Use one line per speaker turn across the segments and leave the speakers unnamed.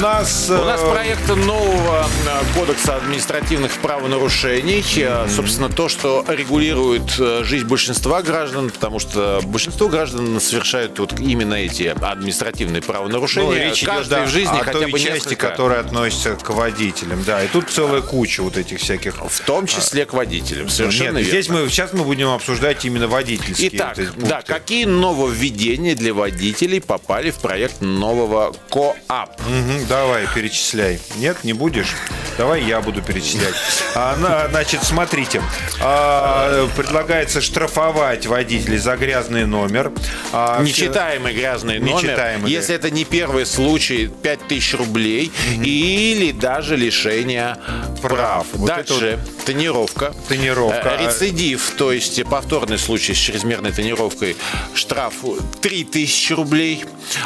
нас...
У нас проект нового кодекса административных правонарушений. Собственно, то, что регулирует жизнь большинства граждан, потому что большинство граждан совершают вот именно эти административные правонарушения. Ну,
речь Каждый идет, да, в жизни о хотя той бы части, несколько... которые относятся к водителям. Да, и тут целая куча вот этих всяких...
В том числе к водителям, совершенно
Нет, верно. Здесь мы, сейчас мы будем обсуждать именно водительские
Итак, вот да, какие нововведения для водителей попали в проект нового КОАП?
Угу, давай, перечисляй. Нет, не будешь? Давай я буду перечислять. А, значит, смотрите. А, предлагается штрафовать водителей за грязный номер.
А, Нечитаемый грязный номер. Нечитаемый, если да. это не первый случай, 5000 рублей. Угу. Или даже лишение прав. прав. Вот Дальше вот тонировка.
Тонировка.
Э, рецидив, то есть повторный случай с чрезмерной тонировкой, штраф 3000 рублей.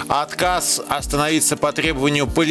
Отказ остановиться по требованию полицейского.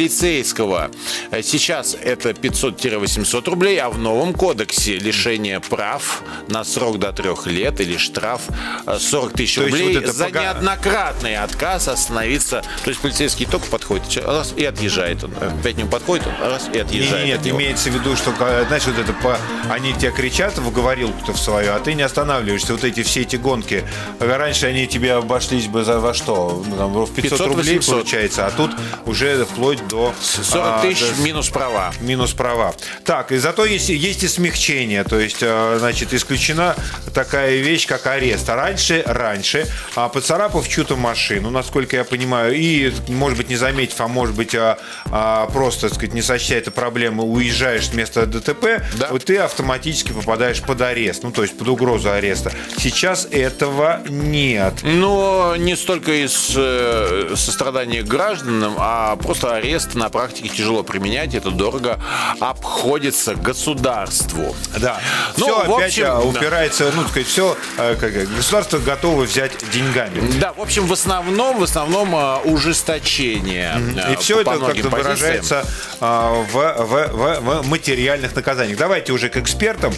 Э, сейчас это 500-800 рублей, а в новом кодексе лишение прав на срок до трех лет или штраф 40 э, тысяч рублей вот за пога... неоднократный отказ остановиться. То есть полицейский только подходит раз и отъезжает. Он опять не подходит, он раз и отъезжает.
Нет, нет имеется в виду, что, знаешь, вот это по... они тебе кричат в говорилку-то в свою, а ты не останавливаешься. Вот эти все эти гонки. Раньше они тебе обошлись бы за во что? Ну, там, в 500, 500 рублей 800. получается, а тут уже вплоть до...
40 а, тысяч а, минус права.
Минус права. Так, и зато есть, есть и смягчение, то есть, а, значит, исключена такая вещь, как арест. А раньше, раньше, а, поцарапав чью-то машину, насколько я понимаю, и, может быть, не заметив, а может быть, а, а, просто, так сказать, не сочтя это проблемы, уезжаешь с места ДТП, да. вот ты автоматически попадаешь под арест, ну, то есть под угрозу ареста. Сейчас этого нет.
Но не столько из э, сострадания гражданам, а просто арест на практике тяжело применять, это дорого обходится государству.
Да. Ну, все в опять общем, упирается, ну, сказать, все, э, как государство готово взять деньгами.
Да, в общем, в основном, в основном э, ужесточение.
И все это как-то выражается в, в, в, в материальных наказаниях. Давайте уже к экспертам.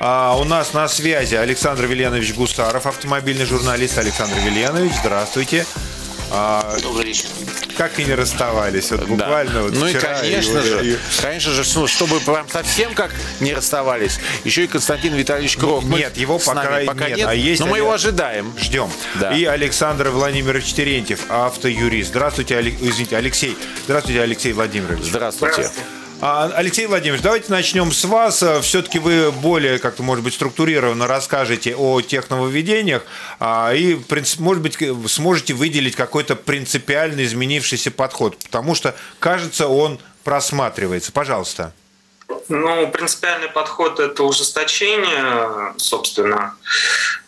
У нас на связи Александр Веленович Гусаров, автомобильный журналист. Александр Веленович, здравствуйте.
А, Добрый вечер.
Как и не расставались, вот буквально да. вот
Ну
вчера,
и конечно
и,
же, и... конечно же, ну, чтобы прям совсем как не расставались, еще и Константин Витальевич Крох.
Нет, его пока, пока нет, нет, а есть.
Но мы его ожидаем.
Ждем. Да. И Александр Владимирович Терентьев, автоюрист. Здравствуйте, Алек... извините, Алексей. Здравствуйте, Алексей Владимирович.
Здравствуйте. Здравствуйте.
А, Алексей Владимирович, давайте начнем с вас. Все-таки вы более как-то, может быть, структурированно расскажете о тех нововведениях а, и, может быть, сможете выделить какой-то принципиально изменившийся подход, потому что, кажется, он просматривается. Пожалуйста.
Ну, принципиальный подход – это ужесточение, собственно.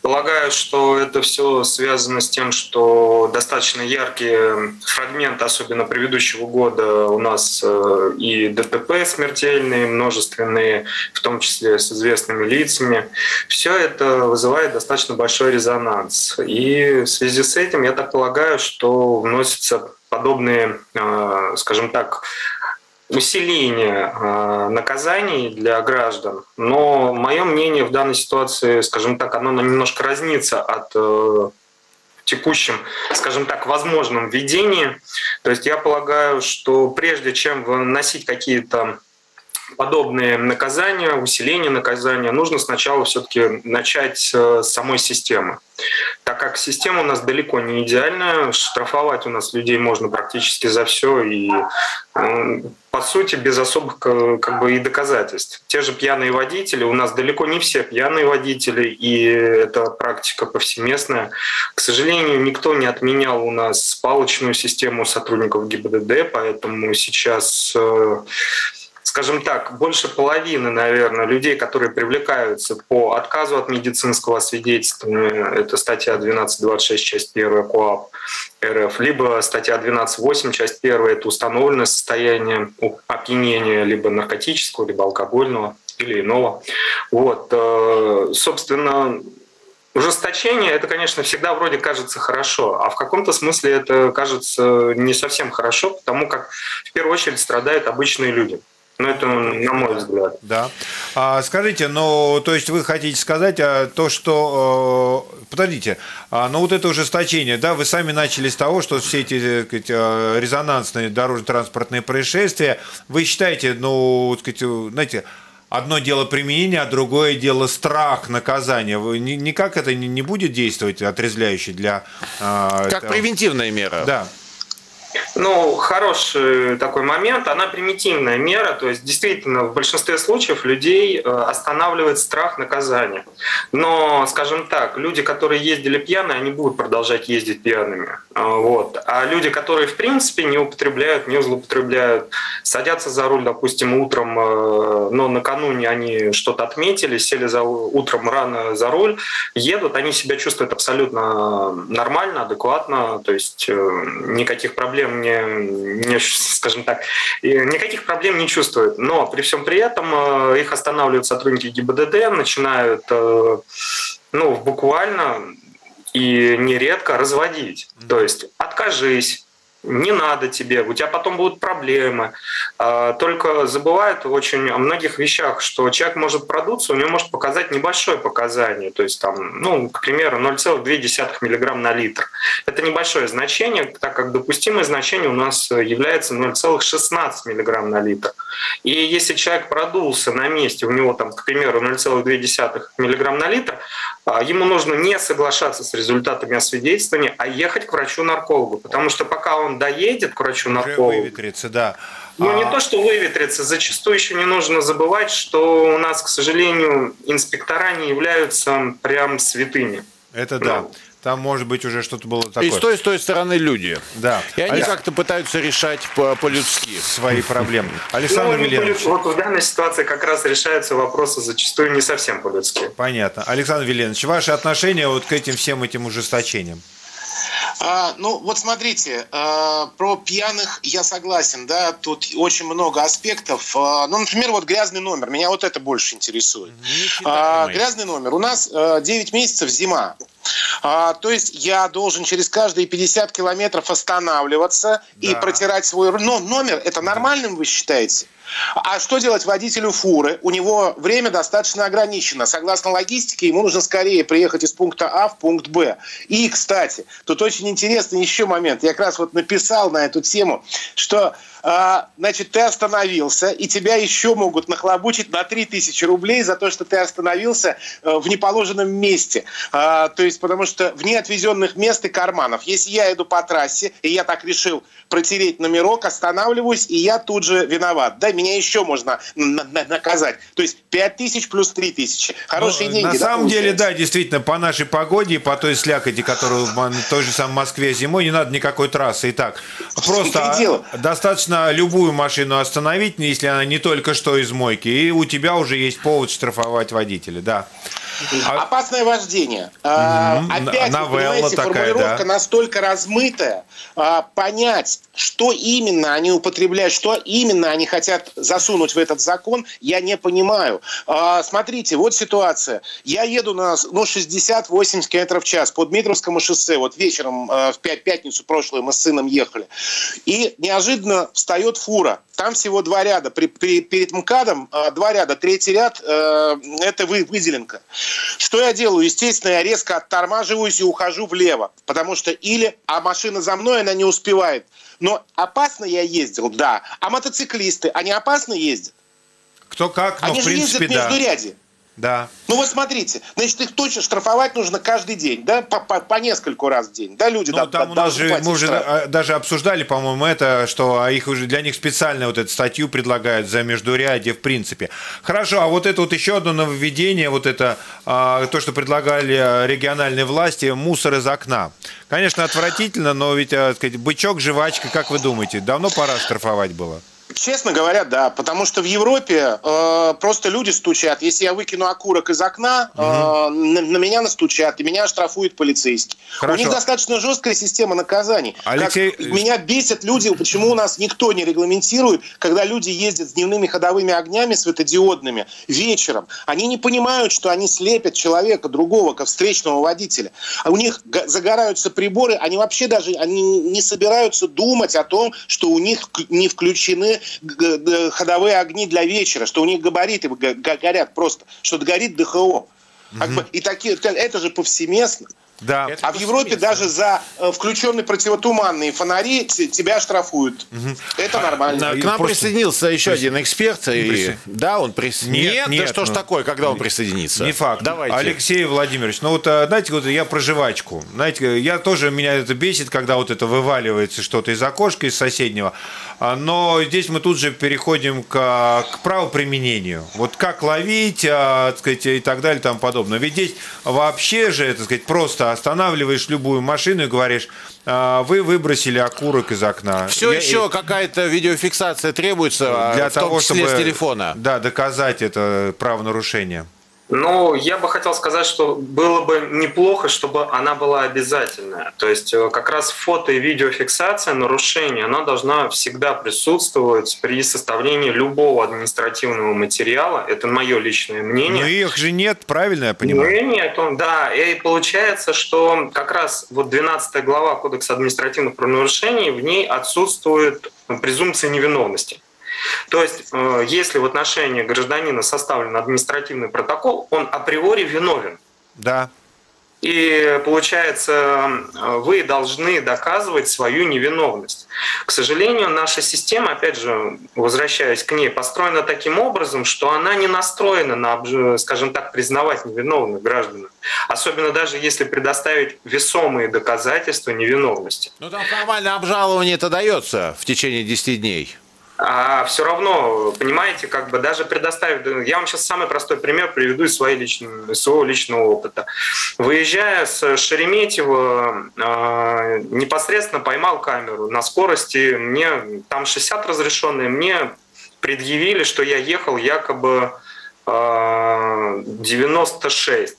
Полагаю, что это все связано с тем, что достаточно яркие фрагменты, особенно предыдущего года, у нас э, и ДТП смертельные, множественные, в том числе с известными лицами. Все это вызывает достаточно большой резонанс. И в связи с этим, я так полагаю, что вносятся подобные, э, скажем так, усиление э, наказаний для граждан. Но мое мнение в данной ситуации, скажем так, оно немножко разнится от э, текущем, скажем так, возможном введении. То есть я полагаю, что прежде чем выносить какие-то подобные наказания, усиление наказания, нужно сначала все-таки начать с самой системы. Так как система у нас далеко не идеальная, штрафовать у нас людей можно практически за все и по сути без особых как бы и доказательств. Те же пьяные водители, у нас далеко не все пьяные водители, и это практика повсеместная. К сожалению, никто не отменял у нас палочную систему сотрудников ГИБДД, поэтому сейчас э, скажем так, больше половины, наверное, людей, которые привлекаются по отказу от медицинского свидетельствования, это статья 1226, часть 1 КОАП РФ, либо статья 12.8, часть 1, это установленное состояние опьянения либо наркотического, либо алкогольного или иного. Вот, э, собственно, Ужесточение, это, конечно, всегда вроде кажется хорошо, а в каком-то смысле это кажется не совсем хорошо, потому как в первую очередь страдают обычные люди. Ну, это на мой взгляд.
Да. А, скажите, ну, то есть вы хотите сказать а, то, что... А, подождите, а, ну вот это ужесточение, да, вы сами начали с того, что все эти сказать, а, резонансные дорожно-транспортные происшествия, вы считаете, ну, сказать, знаете, одно дело применения, а другое дело страх наказания. Вы, никак это не будет действовать отрезвляюще для...
Как это... превентивная мера.
Да.
Ну, хороший такой момент. Она примитивная мера, то есть действительно в большинстве случаев людей э, останавливает страх наказания. Но, скажем так, люди, которые ездили пьяные, они будут продолжать ездить пьяными. Э, вот. А люди, которые в принципе не употребляют, не злоупотребляют, садятся за руль, допустим, утром, э, но накануне они что-то отметили, сели за, утром рано за руль, едут, они себя чувствуют абсолютно нормально, адекватно, то есть никаких проблем проблем не, не, скажем так, никаких проблем не чувствуют. Но при всем при этом э, их останавливают сотрудники ГИБДД, начинают э, ну, буквально и нередко разводить. То есть откажись, не надо тебе, у тебя потом будут проблемы. А, только забывают очень о многих вещах, что человек может продуться, у него может показать небольшое показание, то есть там, ну, к примеру, 0,2 мг на литр. Это небольшое значение, так как допустимое значение у нас является 0,16 мг на литр. И если человек продулся на месте, у него там, к примеру, 0,2 мг на литр, ему нужно не соглашаться с результатами освидетельствования, а ехать к врачу-наркологу, потому что пока он доедет к врачу-наркологу...
выветрится, да.
Ну, не а то, что выветрится, зачастую еще не нужно забывать, что у нас, к сожалению, инспектора не являются прям святыми.
Это да. Ну, там, может быть, уже что-то было такое.
И с той, с той стороны люди.
Да.
И они а как-то пытаются решать по-людски.
Свои проблемы. Александр ну, Веленович.
Вот в данной ситуации как раз решаются вопросы зачастую не совсем по-людски.
Понятно. Александр Веленович, ваши отношения вот к этим всем этим ужесточениям?
А, ну, вот смотрите, а, про пьяных я согласен, да, тут очень много аспектов. А, ну, например, вот грязный номер, меня вот это больше интересует. А, грязный номер. У нас а, 9 месяцев зима. А, то есть я должен через каждые 50 километров останавливаться да. и протирать свой... Но номер, это нормальным вы считаете? А что делать водителю фуры? У него время достаточно ограничено. Согласно логистике, ему нужно скорее приехать из пункта А в пункт Б. И, кстати, тут очень интересный еще момент. Я как раз вот написал на эту тему, что значит, ты остановился, и тебя еще могут нахлобучить на 3000 рублей за то, что ты остановился э, в неположенном месте. А, то есть, потому что вне отвезенных мест и карманов. Если я иду по трассе, и я так решил протереть номерок, останавливаюсь, и я тут же виноват. Да, меня еще можно наказать. То есть 5000 плюс 3000. Хорошие ну, деньги.
На да, самом получается? деле, да, действительно, по нашей погоде, по той слякоти, которую в той же самой Москве зимой, не надо никакой трассы. Итак, просто достаточно любую машину остановить, если она не только что из мойки, и у тебя уже есть повод штрафовать водителя, да.
А... Опасное вождение. Mm-hmm. Опять, Новелла вы понимаете, такая, формулировка да. настолько размытая. А, понять, что именно они употребляют, что именно они хотят засунуть в этот закон, я не понимаю. А, смотрите, вот ситуация. Я еду на ну, 60-80 км в час по Дмитровскому шоссе. Вот вечером в пятницу прошлую мы с сыном ехали. И неожиданно встает фура. Там всего два ряда. При, при, перед МКАДом два ряда. Третий ряд э, – это вы, выделенка. Что я делаю? Естественно, я резко оттормаживаюсь и ухожу влево, потому что или, а машина за мной, она не успевает. Но опасно я ездил, да. А мотоциклисты, они опасно ездят?
Кто как, но
они
в принципе,
же ездят
да.
между ряди.
Да.
Ну вот смотрите, значит, их точно штрафовать нужно каждый день, да, по, по, по нескольку раз в день, да, люди.
Ну, да, там да, у нас же, мы уже а, даже обсуждали, по-моему, это, что а их уже для них специально вот эту статью предлагают за междурядье в принципе. Хорошо, а вот это вот еще одно нововведение, вот это а, то, что предлагали региональные власти, мусор из окна. Конечно, отвратительно, но ведь, так сказать, бычок, жвачка, как вы думаете, давно пора штрафовать было?
Честно говоря, да, потому что в Европе э, просто люди стучат. Если я выкину окурок из окна, угу. э, на, на меня настучат, и меня штрафует полицейский. Хорошо. У них достаточно жесткая система наказаний. Алексей... Как меня бесят люди, почему у нас никто не регламентирует, когда люди ездят с дневными ходовыми огнями светодиодными вечером. Они не понимают, что они слепят человека другого, как встречного водителя. А у них загораются приборы, они вообще даже они не собираются думать о том, что у них не включены ходовые огни для вечера, что у них габариты горят просто, что горит ДХО. Бы, и такие, это же повсеместно. Да. Это а в Европе даже за э, включенные противотуманные фонари тебя штрафуют. Угу. Это нормально.
К нам Просто... присоединился еще один эксперт. И... Присо... Да, он присоединился.
Нет, нет,
да что
ну...
ж такое, когда он присоединится?
Не факт. Давайте. Алексей Владимирович, ну вот, э, знаете, вот я про жвачку. Знаете, я тоже, меня это бесит, когда вот это вываливается что-то из окошка, из соседнего. А, но здесь мы тут же переходим к, к правоприменению. Вот как ловить, а, так сказать, и так далее и тому подобное. Ведь здесь вообще же, так сказать, просто останавливаешь любую машину и говоришь, а, вы выбросили окурок из окна.
Все Я, еще какая-то видеофиксация требуется для того, чтобы с телефона.
Да, доказать это правонарушение.
Ну, я бы хотел сказать, что было бы неплохо, чтобы она была обязательная. То есть э, как раз фото и видеофиксация нарушения, она должна всегда присутствовать при составлении любого административного материала. Это мое личное мнение.
Но их же нет, правильно я понимаю?
Ну, нет, да. И получается, что как раз вот 12 глава Кодекса административных правонарушений, в ней отсутствует презумпция невиновности. То есть, э, если в отношении гражданина составлен административный протокол, он априори виновен.
Да.
И получается, вы должны доказывать свою невиновность. К сожалению, наша система, опять же, возвращаясь к ней, построена таким образом, что она не настроена на, скажем так, признавать невиновных граждан. Особенно даже если предоставить весомые доказательства невиновности.
Ну там формально обжалование это дается в течение 10 дней
а все равно, понимаете, как бы даже предоставив... Я вам сейчас самый простой пример приведу из, своей личной, из своего личного опыта. Выезжая с Шереметьево, э, непосредственно поймал камеру на скорости, мне там 60 разрешенные, мне предъявили, что я ехал якобы э, 96.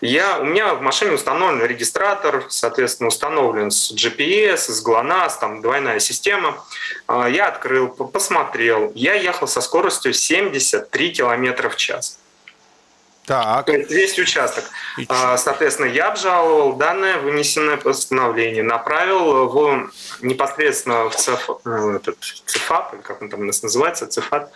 Я, у меня в машине установлен регистратор, соответственно, установлен с GPS, с GLONASS, там двойная система. А, я открыл, посмотрел. Я ехал со скоростью 73 км в час. Так. То есть весь участок. А, соответственно, я обжаловал данное вынесенное постановление, направил в непосредственно в ЦФ, э, этот, ЦФАП, как он там у нас называется, ЦФАП,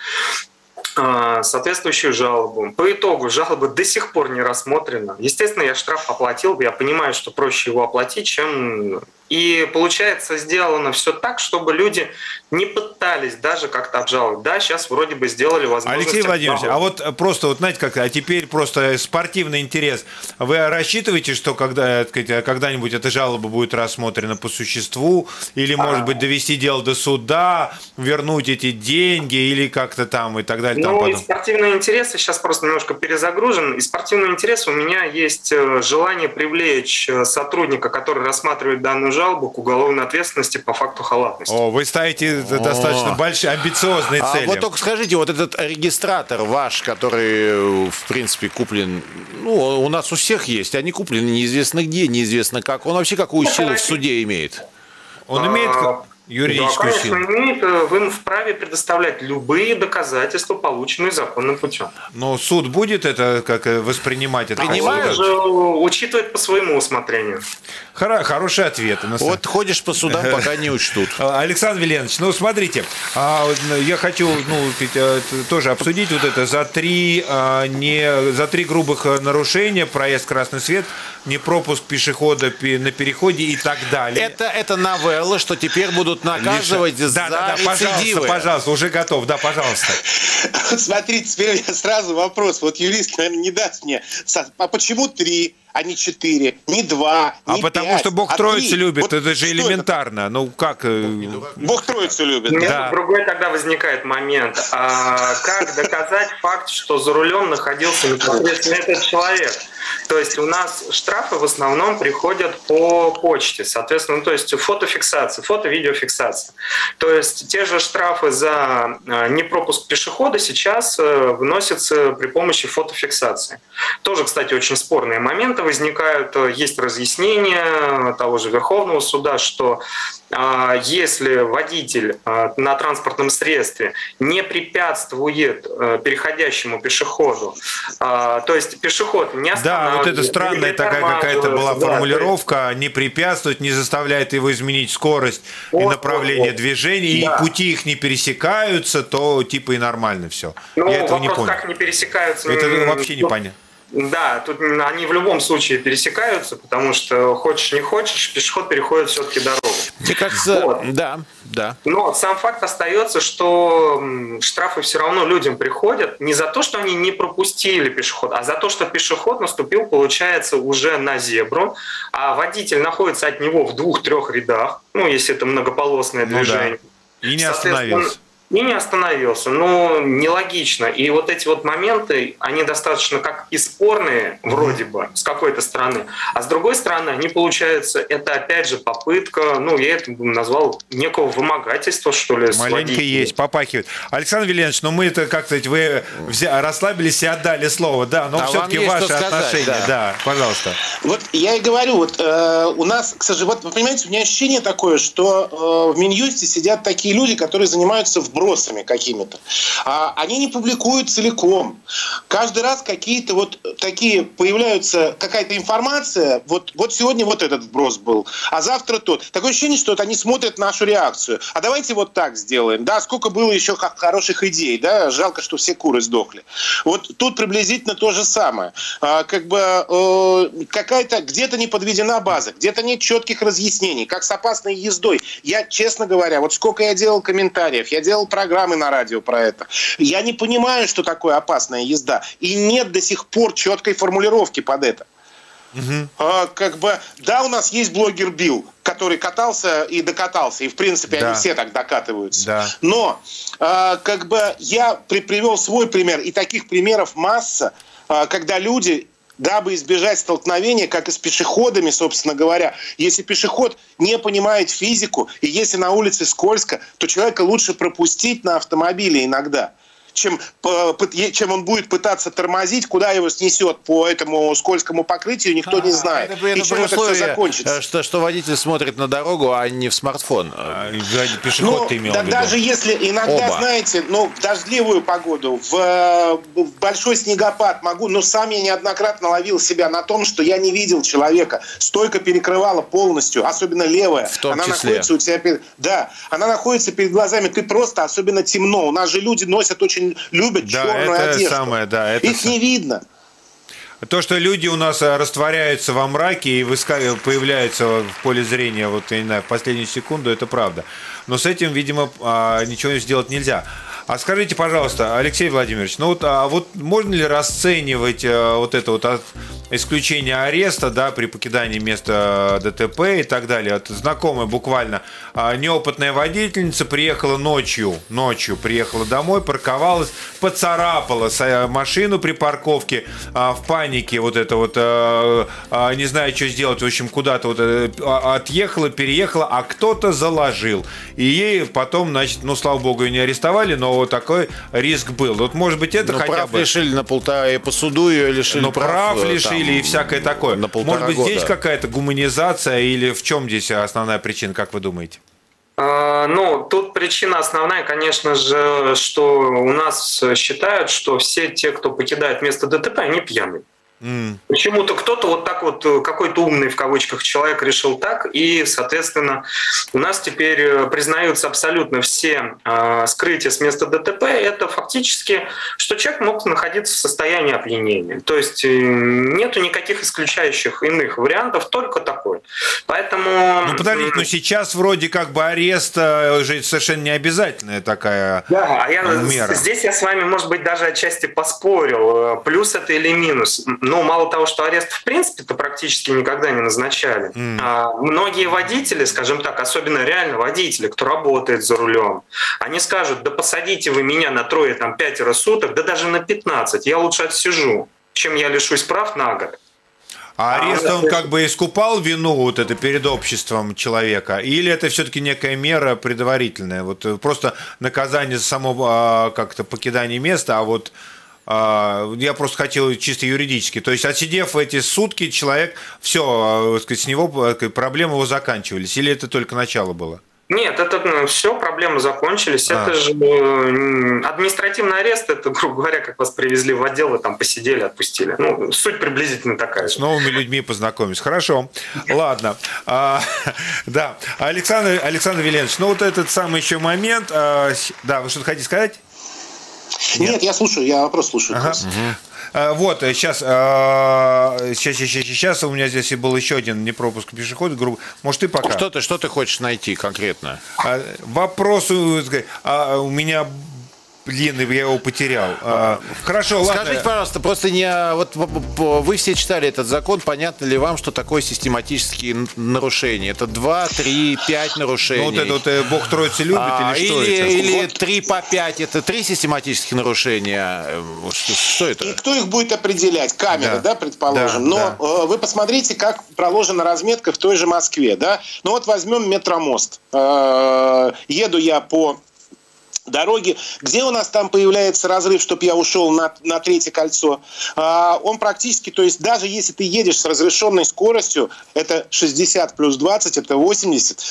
соответствующую жалобу. По итогу жалоба до сих пор не рассмотрена. Естественно, я штраф оплатил, я понимаю, что проще его оплатить, чем и получается сделано все так, чтобы люди не пытались даже как-то обжаловать. Да, сейчас вроде бы сделали возможность.
Алексей Владимирович, а вот просто вот знаете как, а теперь просто спортивный интерес. Вы рассчитываете, что когда когда-нибудь эта жалоба будет рассмотрена по существу, или может быть довести дело до суда, вернуть эти деньги, или как-то там и так далее?
Ну, и спортивные интересы сейчас просто немножко перезагружен. И спортивный интерес у меня есть э, желание привлечь э, сотрудника, который рассматривает данную жалобу к уголовной ответственности по факту халатности.
О, вы ставите О. достаточно большие, амбициозные а цели.
Вот только скажите, вот этот регистратор ваш, который, в принципе, куплен, ну, у нас у всех есть, они куплены неизвестно где, неизвестно как. Он вообще какую ну, силу в суде имеет?
Он имеет а, юридическую да,
конечно,
силу.
имеет. Э, вы вправе предоставлять любые доказательства, полученные законным путем.
Но суд будет это как э, воспринимать? Это
Принимает же, учитывает по своему усмотрению.
Хоро, хороший ответ.
Вот ходишь по судам, пока не учтут.
А, Александр Веленович, ну смотрите, а, я хочу ну, э, тоже обсудить вот это за три, а, не, за три грубых нарушения, проезд красный свет, не пропуск пешехода на переходе и так далее.
Это, это новелла, что теперь будут наказывать Лиша. за да, да, да,
пожалуйста, пожалуйста, уже готов, да, пожалуйста.
Смотрите, теперь сразу вопрос. Вот юрист, наверное, не даст мне. А почему три? А не четыре, не два,
а не А потому что Бог а Троицу любит, вот это же элементарно. Это? Ну как? Э,
Бог Троицу любит.
Нет, да. другой тогда возникает момент. А как доказать факт, что за рулем находился непосредственно этот человек? То есть у нас штрафы в основном приходят по почте, соответственно, ну, то есть фотофиксация, фото-видеофиксация. То есть те же штрафы за а, непропуск пешехода сейчас э, вносятся при помощи фотофиксации. Тоже, кстати, очень спорные моменты моменты возникают, есть разъяснение того же Верховного суда, что а, если водитель а, на транспортном средстве не препятствует а, переходящему пешеходу, то есть пешеход не
Да, вот это странная такая какая-то была формулировка, не препятствует, не заставляет его изменить скорость вот, и направление вот, движения, да. и пути их не пересекаются, то типа и нормально все.
Ну, Я этого вопрос, не понял. как не пересекаются.
Это вообще не понятно.
Да, тут они в любом случае пересекаются, потому что хочешь не хочешь, пешеход переходит все-таки дорогу.
Мне кажется, вот. да, да.
Но сам факт остается, что штрафы все равно людям приходят не за то, что они не пропустили пешеход, а за то, что пешеход наступил, получается, уже на зебру, а водитель находится от него в двух-трех рядах, ну, если это многополосное ну, движение.
Да. И не остановился
и не остановился. Ну, нелогично. И вот эти вот моменты, они достаточно как и спорные, вроде бы, с какой-то стороны. А с другой стороны, они, получается, это опять же попытка, ну, я это назвал некого вымогательства, что ли.
Маленько есть, попахивает. Александр Вильянович, ну мы это как-то, вы взя- расслабились и отдали слово, да, но а все-таки ваши отношения, да. да, пожалуйста.
Вот я и говорю, вот э, у нас, к сожалению, вот вы понимаете, у меня ощущение такое, что э, в Минюсте сидят такие люди, которые занимаются в вбросами какими-то. А они не публикуют целиком. Каждый раз какие-то вот такие появляются, какая-то информация, вот, вот сегодня вот этот вброс был, а завтра тот. Такое ощущение, что вот они смотрят нашу реакцию. А давайте вот так сделаем. Да, сколько было еще хороших идей, да, жалко, что все куры сдохли. Вот тут приблизительно то же самое. А, как бы э, какая-то где-то не подведена база, где-то нет четких разъяснений, как с опасной ездой. Я, честно говоря, вот сколько я делал комментариев, я делал программы на радио про это. Я не понимаю, что такое опасная езда. И нет до сих пор четкой формулировки под это. Угу. А, как бы, да, у нас есть блогер Билл, который катался и докатался, и в принципе да. они все так докатываются. Да. Но а, как бы я при, привел свой пример, и таких примеров масса, а, когда люди дабы избежать столкновения, как и с пешеходами, собственно говоря. Если пешеход не понимает физику, и если на улице скользко, то человека лучше пропустить на автомобиле иногда чем, чем он будет пытаться тормозить, куда его снесет по этому скользкому покрытию, никто не знает. Это,
это и чем это все закончится. Что, что водитель смотрит на дорогу, а не в смартфон.
А, пешеход ну, ты имел
да,
в виду.
Даже если иногда, Оба. знаете, ну, в дождливую погоду, в, в большой снегопад могу, но сам я неоднократно ловил себя на том, что я не видел человека. Стойка перекрывала полностью, особенно левая.
В том
она
числе.
находится у тебя перед... Да, она находится перед глазами. Ты просто особенно темно. У нас же люди носят очень любят да, черную это одежду. Самое, да, это Их не видно.
То, что люди у нас э, растворяются во мраке и появляются в поле зрения, вот, я не знаю, в последнюю секунду, это правда. Но с этим, видимо, а, ничего сделать нельзя. А скажите, пожалуйста, Алексей Владимирович, ну вот, а вот можно ли расценивать а, вот это вот исключение ареста, да, при покидании места ДТП и так далее? Это знакомая буквально а, неопытная водительница приехала ночью, ночью приехала домой, парковалась, поцарапала машину при парковке а, в панике, вот это вот, а, не знаю, что сделать, в общем, куда-то вот отъехала, переехала, а кто-то заложил. И ей потом, значит, ну, слава богу, ее не арестовали, но вот такой риск был. Вот, может быть, это
Но
хотя
прав
бы...
лишили на полтора, и по суду ее лишили
Но прав, прав лишили там, и всякое такое. На может быть, года. здесь какая-то гуманизация или в чем здесь основная причина, как вы думаете?
А, ну, тут причина основная, конечно же, что у нас считают, что все те, кто покидает место ДТП, они пьяные. Mm. Почему-то кто-то вот так вот, э, какой-то умный в кавычках человек решил так, и, соответственно, у нас теперь э, признаются абсолютно все э, скрытия с места ДТП. Это фактически, что человек мог находиться в состоянии опьянения. То есть э, нету никаких исключающих иных вариантов, только такой. Поэтому...
Ну, подождите, но сейчас вроде как бы арест уже совершенно не обязательная такая
да, а я, мера. Здесь я с вами, может быть, даже отчасти поспорил, плюс это или минус ну, мало того, что арест в принципе-то практически никогда не назначали. Mm. А, многие водители, скажем так, особенно реально водители, кто работает за рулем, они скажут, да посадите вы меня на трое, там, пятеро суток, да даже на 15, я лучше отсижу, чем я лишусь прав на год.
А, а арест, он как бы искупал вину вот это перед обществом человека? Или это все-таки некая мера предварительная? Вот просто наказание за само а, как-то покидание места, а вот я просто хотел чисто юридически. То есть, отсидев эти сутки, человек, все, сказать, с него проблемы его заканчивались. Или это только начало было?
Нет, это ну, все, проблемы закончились. А. Это же административный арест, это, грубо говоря, как вас привезли в отдел, и там посидели, отпустили. Ну, суть приблизительно такая.
С новыми людьми познакомились. Хорошо. Ладно. А, да. Александр, Александр Веленович, ну вот этот самый еще момент. А, да, вы что-то хотите сказать?
Нет, Нет я слушаю, я вопрос слушаю. Ага.
Угу. Вот, сейчас, сейчас, сейчас, сейчас у меня здесь был еще один непропуск пешехода. Группы. Может, ты пока?
Что ты, что ты хочешь найти конкретно?
А, вопрос а, у меня Блин, я его потерял. А, хорошо,
ладно. Скажите, пожалуйста, просто не вот вы все читали этот закон, понятно ли вам, что такое систематические нарушения? Это 2, 3, 5 нарушений. Ну,
вот это вот э, Бог Троицы любит а, или что
или,
это?
Или 3 по 5 это 3 систематических нарушения. Что, что это?
И кто их будет определять? Камеры, да, да предположим. Да, Но да. Э, вы посмотрите, как проложена разметка в той же Москве, да? Ну вот возьмем метромост. Э, еду я по дороги. Где у нас там появляется разрыв, чтобы я ушел на, на третье кольцо? А, он практически, то есть даже если ты едешь с разрешенной скоростью, это 60 плюс 20, это 80,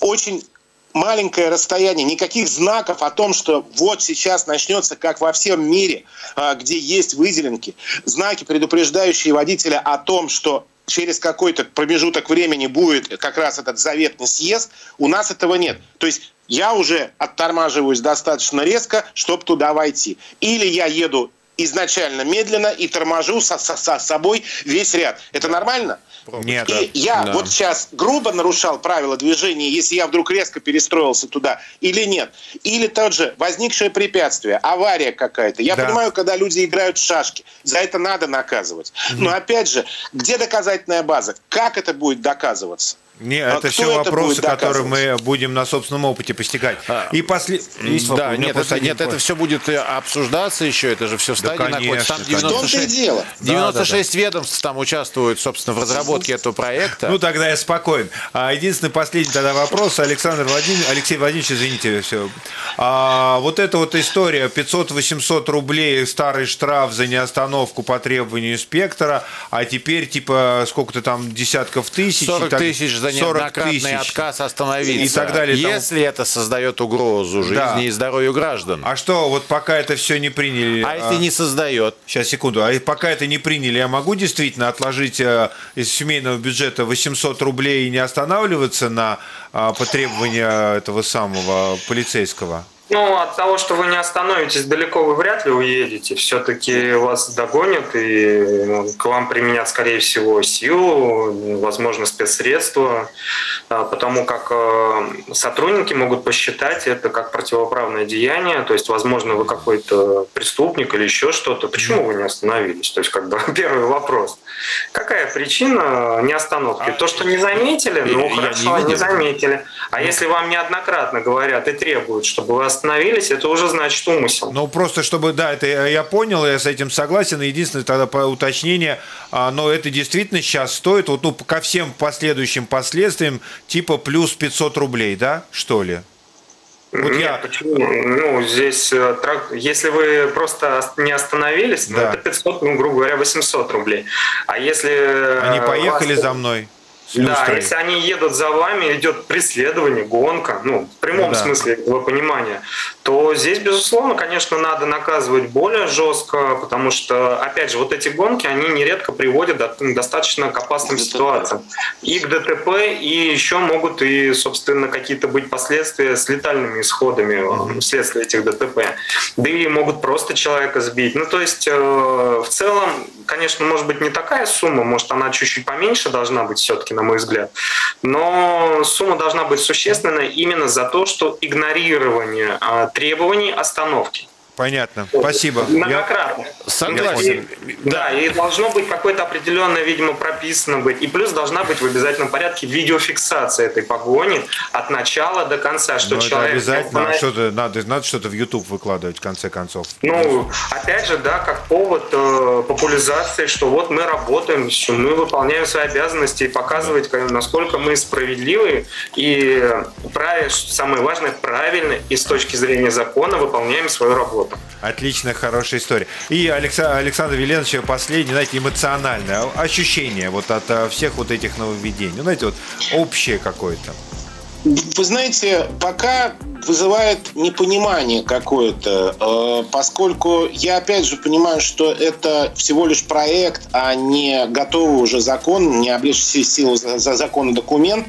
очень маленькое расстояние, никаких знаков о том, что вот сейчас начнется, как во всем мире, а, где есть выделенки, знаки, предупреждающие водителя о том, что через какой-то промежуток времени будет как раз этот заветный съезд, у нас этого нет. То есть я уже оттормаживаюсь достаточно резко, чтобы туда войти. Или я еду изначально медленно и торможу со, со, со собой весь ряд. Это нормально?
Нет.
И я да. вот сейчас грубо нарушал правила движения, если я вдруг резко перестроился туда, или нет. Или тот же возникшее препятствие, авария какая-то. Я да. понимаю, когда люди играют в шашки, за это надо наказывать. Угу. Но опять же, где доказательная база? Как это будет доказываться?
Не, а это все вопросы, которые мы будем на собственном опыте постигать. А,
и после... Да, нет, это, нет это все будет обсуждаться еще, это же все в стадии да, находится. Там 96, дело. 96 да, да, ведомств там участвуют, собственно, в разработке этого проекта.
Ну, тогда я спокоен. А, единственный последний тогда вопрос. Александр Владимирович, Алексей Владимирович, извините, все. А, вот эта вот история, 500-800 рублей старый штраф за неостановку по требованию инспектора, а теперь, типа, сколько-то там десятков тысяч.
40 тысяч за за неоднократный тысяч. отказ остановиться.
И так далее.
Если это создает угрозу жизни да. и здоровью граждан.
А что, вот пока это все не приняли...
А, а если не создает?
Сейчас, секунду. А пока это не приняли, я могу действительно отложить э, из семейного бюджета 800 рублей и не останавливаться на э, потребования этого самого полицейского?
Ну, от того, что вы не остановитесь далеко, вы вряд ли уедете. Все-таки вас догонят и ну, к вам применят, скорее всего, силу, возможно, спецсредства, а, потому как э, сотрудники могут посчитать это как противоправное деяние. То есть, возможно, вы какой-то преступник или еще что-то. Почему вы не остановились? То есть, как бы первый вопрос. Какая причина неостановки? То, что не заметили? Ну, хорошо, не заметили. А если вам неоднократно говорят и требуют, чтобы вы остановились, это уже значит умысел.
Ну, просто чтобы, да, это я понял, я с этим согласен. Единственное, тогда по уточнение, а, но это действительно сейчас стоит, вот, ну, ко всем последующим последствиям, типа плюс 500 рублей, да, что ли?
Вот Нет, я... почему? Ну, здесь, э, если вы просто не остановились, ну, да. ну, это 500, ну, грубо говоря, 800 рублей. А если...
Они поехали вас... за мной?
Да, если они едут за вами, идет преследование, гонка, ну, в прямом да. смысле этого понимания, то здесь, безусловно, конечно, надо наказывать более жестко, потому что, опять же, вот эти гонки, они нередко приводят достаточно к опасным ситуациям. И к ДТП, и еще могут и, собственно, какие-то быть последствия с летальными исходами mm-hmm. вследствие этих ДТП. Да и могут просто человека сбить. Ну, то есть, э, в целом, конечно, может быть, не такая сумма, может, она чуть-чуть поменьше должна быть все-таки, на мой взгляд. Но сумма должна быть существенная именно за то, что игнорирование а, требований остановки.
Понятно. Спасибо.
Многократно. Я...
Согласен.
И, да, и должно быть какое-то определенное, видимо, прописано быть. И плюс должна быть в обязательном порядке видеофиксация этой погони от начала до конца, что Но ну, человек...
Обязательно. Знает... Что-то, надо, надо что-то в YouTube выкладывать в конце концов.
Ну, опять же, да, как повод э, популяризации, что вот мы работаем, что мы выполняем свои обязанности и показывать, насколько мы справедливы и, правильно, самое важное, правильно и с точки зрения закона выполняем свою работу. Работу.
Отлично, хорошая история. И Александр, Александр Веленович, последнее, знаете, эмоциональное ощущение вот от э, всех вот этих нововведений. Ну, знаете, вот общее какое-то.
Вы знаете, пока вызывает непонимание какое-то, э, поскольку я опять же понимаю, что это всего лишь проект, а не готовый уже закон, не облечь силу за, за закон документ.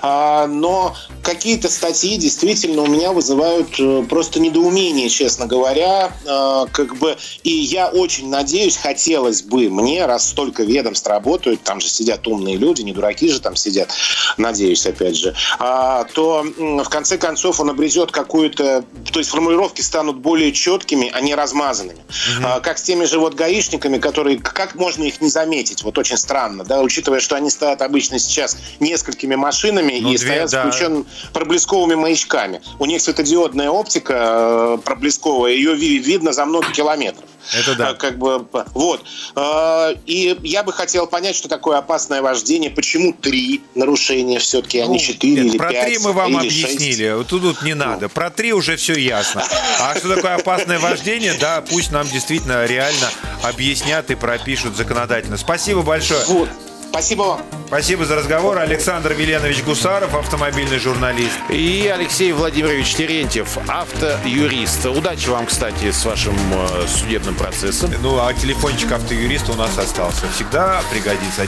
А, но какие-то статьи действительно у меня вызывают э, просто недоумение, честно говоря. Э, как бы, и я очень надеюсь, хотелось бы мне, раз столько ведомств работают, там же сидят умные люди, не дураки же там сидят, надеюсь, опять же, а, то в конце концов он обретет обретет какую-то... То есть формулировки станут более четкими, а не размазанными. Угу. А, как с теми же вот гаишниками, которые... Как можно их не заметить? Вот очень странно, да, учитывая, что они стоят обычно сейчас несколькими машинами ну, и две, стоят да. с включенными проблесковыми маячками. У них светодиодная оптика э, проблесковая, ее видно за много километров.
Это да.
Как бы, вот. А, и я бы хотел понять, что такое опасное вождение. Почему три нарушения все-таки, а не ну, четыре или
про
пять?
Про три мы вам объяснили. Тут, тут не надо. Ну. Про три уже все ясно. А что такое опасное вождение, да, пусть нам действительно реально объяснят и пропишут законодательно. Спасибо большое.
Вот. Спасибо вам.
Спасибо за разговор. Александр Веленович Гусаров, автомобильный журналист.
И Алексей Владимирович Терентьев, автоюрист. Удачи вам, кстати, с вашим э, судебным процессом.
Ну, а телефончик автоюриста у нас остался. Всегда пригодится.